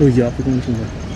oh iya aku kan